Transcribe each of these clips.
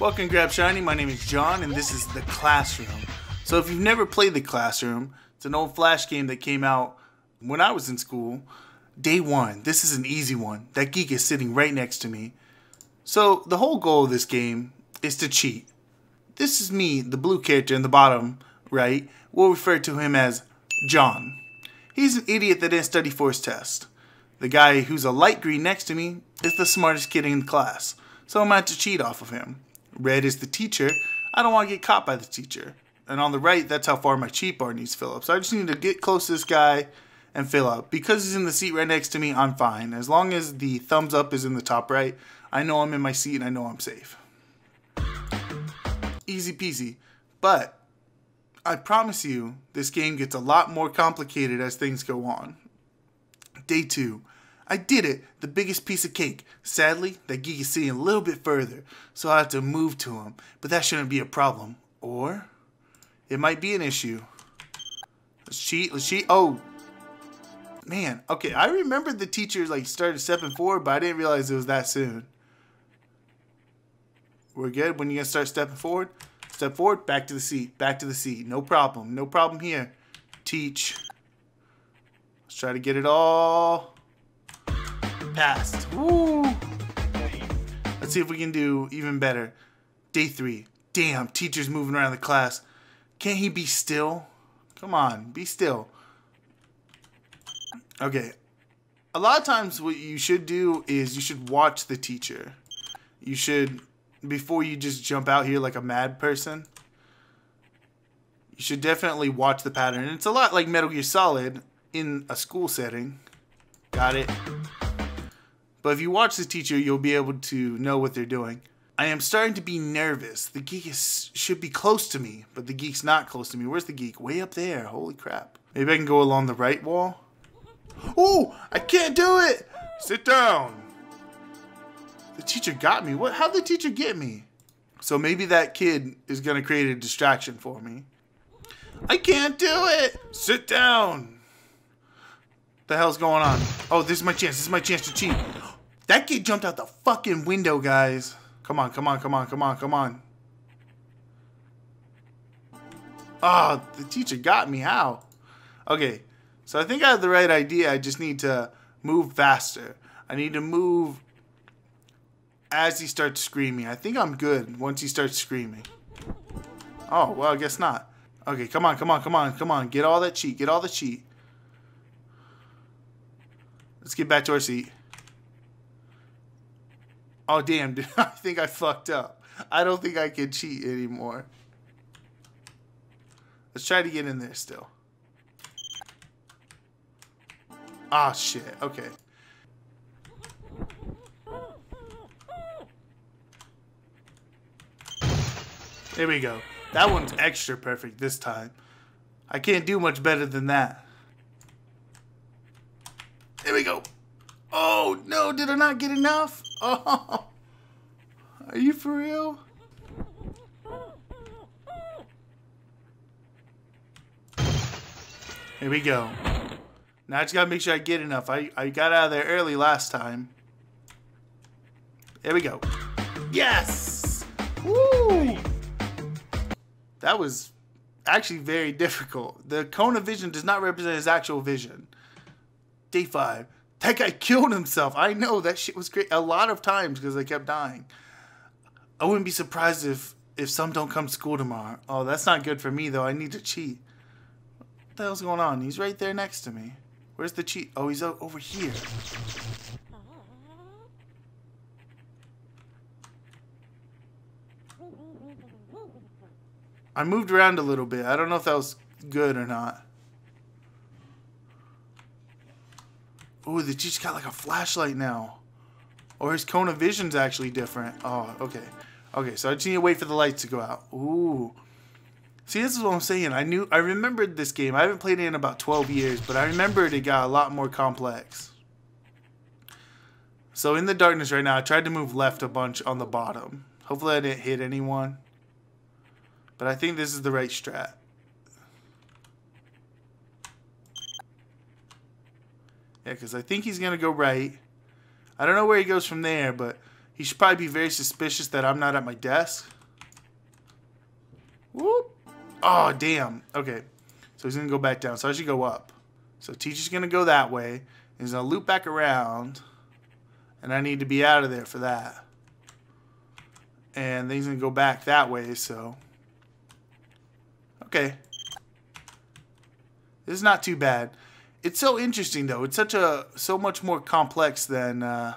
Welcome, Grab Shiny. My name is John, and this is The Classroom. So, if you've never played The Classroom, it's an old Flash game that came out when I was in school. Day one. This is an easy one. That geek is sitting right next to me. So, the whole goal of this game is to cheat. This is me, the blue character in the bottom right. We'll refer to him as John. He's an idiot that didn't study for his test. The guy who's a light green next to me is the smartest kid in the class, so I'm going to cheat off of him. Red is the teacher. I don't want to get caught by the teacher. And on the right, that's how far my cheat bar needs fill up. So I just need to get close to this guy and fill up. Because he's in the seat right next to me, I'm fine. As long as the thumbs up is in the top right, I know I'm in my seat and I know I'm safe. Easy peasy. But I promise you, this game gets a lot more complicated as things go on. Day 2. I did it! The biggest piece of cake. Sadly, that geek is sitting a little bit further, so I have to move to him. But that shouldn't be a problem. Or, it might be an issue. Let's cheat, let's cheat. Oh! Man, okay, I remember the teacher like started stepping forward, but I didn't realize it was that soon. We're good? When you gonna start stepping forward? Step forward, back to the seat, back to the seat. No problem, no problem here. Teach. Let's try to get it all passed. Woo! Let's see if we can do even better. Day three. Damn, teacher's moving around the class. Can't he be still? Come on, be still. Okay. A lot of times what you should do is you should watch the teacher. You should, before you just jump out here like a mad person, you should definitely watch the pattern. It's a lot like Metal Gear Solid in a school setting. Got it? But if you watch the teacher, you'll be able to know what they're doing. I am starting to be nervous. The geek is, should be close to me, but the geek's not close to me. Where's the geek? Way up there. Holy crap. Maybe I can go along the right wall? Oh, I can't do it! Sit down. The teacher got me. What? How'd the teacher get me? So maybe that kid is going to create a distraction for me. I can't do it! Sit down! The hell's going on? Oh, this is my chance. This is my chance to cheat. That kid jumped out the fucking window, guys. Come on, come on, come on, come on, come on. Oh, the teacher got me. How? Okay, so I think I have the right idea. I just need to move faster. I need to move as he starts screaming. I think I'm good once he starts screaming. Oh, well, I guess not. Okay, come on, come on, come on, come on. Get all that cheat. Get all the cheat. Let's get back to our seat. Oh, damn, dude. I think I fucked up. I don't think I can cheat anymore. Let's try to get in there still. Ah, oh, shit. Okay. There we go. That one's extra perfect this time. I can't do much better than that. There we go. Oh, no, did I not get enough? Oh, are you for real? Here we go. Now I just gotta make sure I get enough. I, I got out of there early last time. There we go. Yes! Woo! That was actually very difficult. The cone of vision does not represent his actual vision. Day five. That guy killed himself. I know that shit was great a lot of times because I kept dying. I wouldn't be surprised if if some don't come to school tomorrow. Oh, that's not good for me though. I need to cheat. What the hell's going on? He's right there next to me. Where's the cheat? Oh, he's over here. I moved around a little bit. I don't know if that was good or not. Ooh, the G's got like a flashlight now. Or his cone of vision's actually different. Oh, okay. Okay, so I just need to wait for the lights to go out. Ooh. See, this is what I'm saying. I knew, I remembered this game. I haven't played it in about 12 years, but I remembered it got a lot more complex. So in the darkness right now, I tried to move left a bunch on the bottom. Hopefully I didn't hit anyone. But I think this is the right strat. Yeah, because I think he's going to go right. I don't know where he goes from there, but He should probably be very suspicious that I'm not at my desk. Whoop. Oh, damn. Okay. So he's going to go back down. So I should go up. So teacher's going to go that way. He's going to loop back around. And I need to be out of there for that. And then he's going to go back that way, so... Okay. This is not too bad. It's so interesting, though. It's such a... So much more complex than... Uh,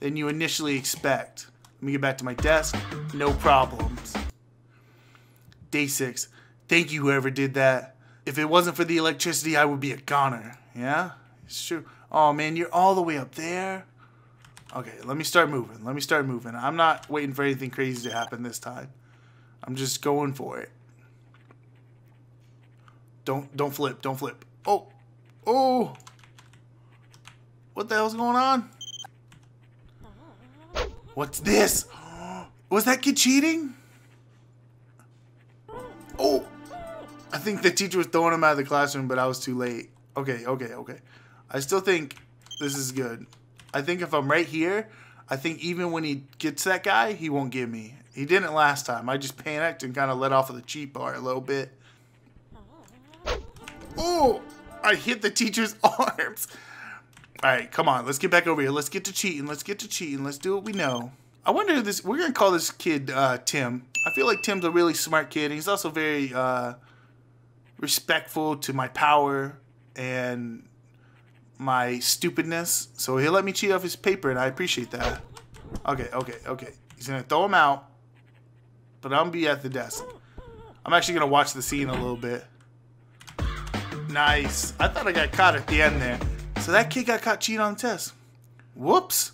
than you initially expect. Let me get back to my desk. No problems. Day six. Thank you, whoever did that. If it wasn't for the electricity, I would be a goner. Yeah? It's true. Oh, man, you're all the way up there. Okay, let me start moving. Let me start moving. I'm not waiting for anything crazy to happen this time. I'm just going for it. Don't don't flip. Don't flip. Oh. Oh. What the hell's going on? What's this? Was that kid cheating? Oh! I think the teacher was throwing him out of the classroom, but I was too late. Okay, okay, okay. I still think this is good. I think if I'm right here, I think even when he gets that guy, he won't get me. He didn't last time. I just panicked and kind of let off of the cheat bar a little bit. Oh! I hit the teacher's arms. All right, come on. Let's get back over here. Let's get to cheating. Let's get to cheating. Let's do what we know. I wonder if this. We're gonna call this kid uh, Tim. I feel like Tim's a really smart kid. He's also very uh, respectful to my power and my stupidness. So he'll let me cheat off his paper, and I appreciate that. Okay, okay, okay. He's gonna throw him out, but I'm gonna be at the desk. I'm actually gonna watch the scene a little bit. Nice. I thought I got caught at the end there. So that kid got caught cheating on the test. Whoops.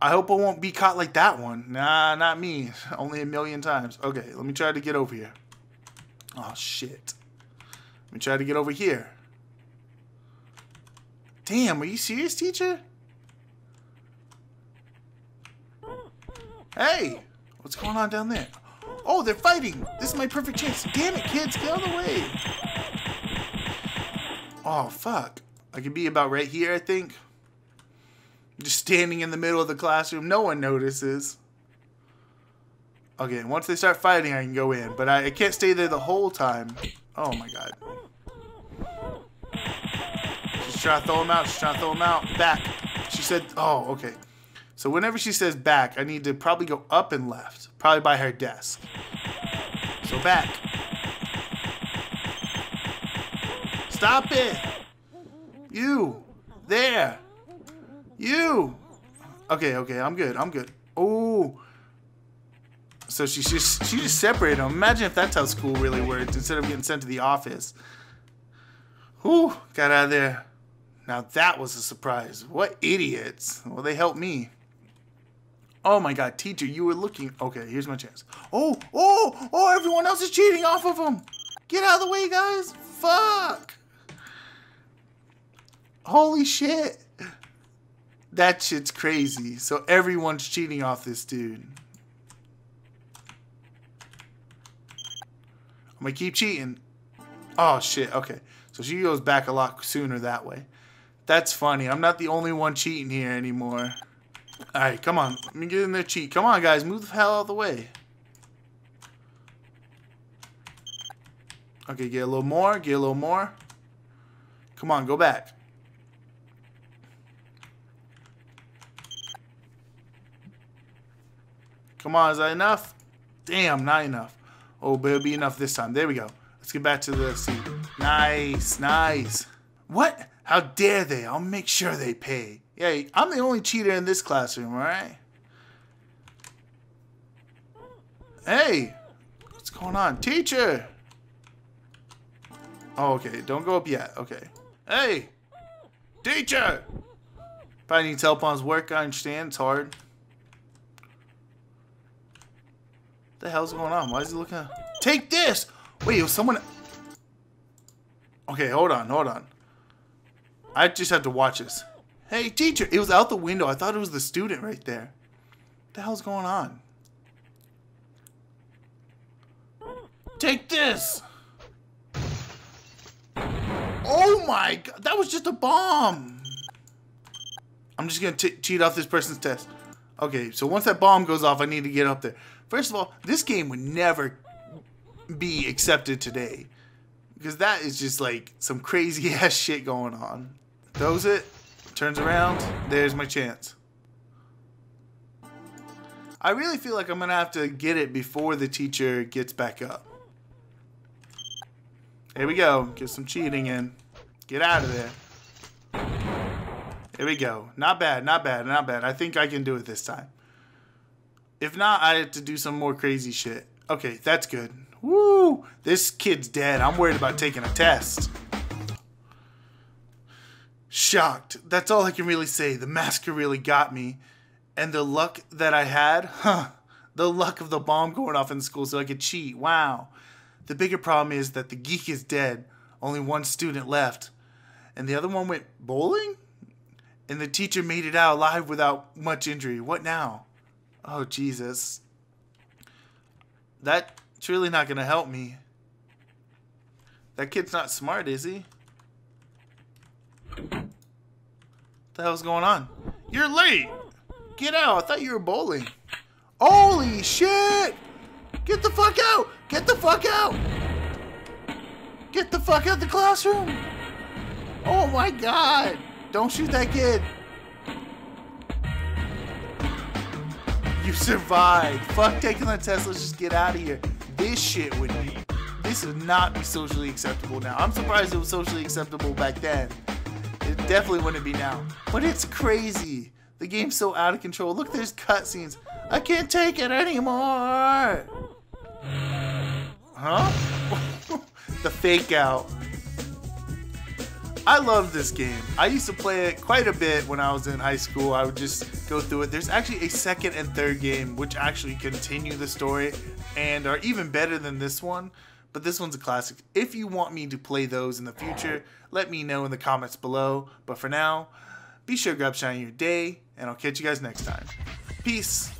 I hope I won't be caught like that one. Nah, not me. Only a million times. Okay, let me try to get over here. Oh, shit. Let me try to get over here. Damn, are you serious, teacher? Hey, what's going on down there? Oh, they're fighting. This is my perfect chance. Damn it, kids, get out of the way. Oh, fuck. I could be about right here, I think. Just standing in the middle of the classroom. No one notices. Okay, once they start fighting, I can go in. But I, I can't stay there the whole time. Oh, my God. She's trying to throw him out. She's trying to throw him out. Back. She said, oh, okay. So whenever she says back, I need to probably go up and left. Probably by her desk. So back. Stop it! You! There! You! Okay, okay, I'm good, I'm good. Oh! So she just she just separated them. Imagine if that's how school really worked instead of getting sent to the office. Whew, got out of there. Now that was a surprise. What idiots. Well, they helped me. Oh my god, teacher, you were looking. Okay, here's my chance. Oh, oh, oh, everyone else is cheating off of him. Get out of the way, guys. Fuck. Holy shit. That shit's crazy. So everyone's cheating off this dude. I'm gonna keep cheating. Oh shit, okay. So she goes back a lot sooner that way. That's funny. I'm not the only one cheating here anymore. Alright, come on. Let me get in there cheat. Come on, guys. Move the hell out of the way. Okay, get a little more. Get a little more. Come on, go back. Come on, is that enough? Damn, not enough. Oh, but it'll be enough this time. There we go. Let's get back to the seat. Nice, nice. What? How dare they? I'll make sure they pay. Yeah, I'm the only cheater in this classroom, alright? Hey! What's going on? Teacher! Oh, okay. Don't go up yet. Okay. Hey! Teacher! Probably needs help on his work. I understand. It's hard. The hell's going on? Why is he looking at... Take this! Wait, was someone... Okay, hold on, hold on. I just have to watch this. Hey, teacher! It was out the window. I thought it was the student right there. What the hell's going on? Take this! Oh my god! That was just a bomb! I'm just gonna cheat off this person's test. Okay, so once that bomb goes off, I need to get up there. First of all, this game would never be accepted today. Because that is just like some crazy ass shit going on. Throws it, turns around, there's my chance. I really feel like I'm going to have to get it before the teacher gets back up. Here we go. Get some cheating in. Get out of there. Here we go. Not bad, not bad, not bad. I think I can do it this time. If not, I have to do some more crazy shit. Okay, that's good. Woo! This kid's dead. I'm worried about taking a test. Shocked. That's all I can really say. The masker really got me. And the luck that I had, huh? The luck of the bomb going off in school so I could cheat. Wow. The bigger problem is that the geek is dead. Only one student left. And the other one went bowling? And the teacher made it out alive without much injury. What now? Oh, Jesus. That's really not going to help me. That kid's not smart, is he? What the hell's going on? You're late! Get out! I thought you were bowling. Holy shit! Get the fuck out! Get the fuck out! Get the fuck out of the classroom! Oh my god! Don't shoot that kid! You survived! Fuck taking the test, let's just get out of here. This shit would be... This would not be socially acceptable now. I'm surprised it was socially acceptable back then. It definitely wouldn't be now. But it's crazy. The game's so out of control. Look, there's cutscenes. I can't take it anymore. Huh? the fake out. I love this game. I used to play it quite a bit when I was in high school. I would just go through it. There's actually a second and third game which actually continue the story and are even better than this one. But this one's a classic. If you want me to play those in the future, let me know in the comments below. But for now, be sure to grab shine your day, and I'll catch you guys next time. Peace.